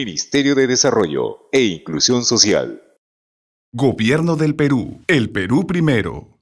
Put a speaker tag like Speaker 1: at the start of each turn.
Speaker 1: Ministerio de Desarrollo e Inclusión Social.
Speaker 2: Gobierno del Perú. El Perú primero.